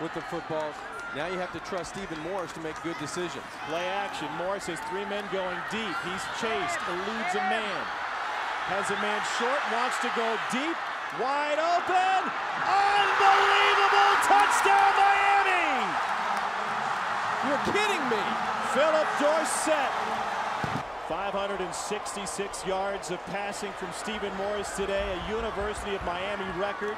with the football. Now you have to trust Stephen Morris to make good decisions. Play action. Morris has three men going deep. He's chased, eludes a man. Has a man short, wants to go deep. Wide open. Unbelievable touchdown, Miami! You're kidding me. Phillip Dorsett. 566 yards of passing from Stephen Morris today, a University of Miami record.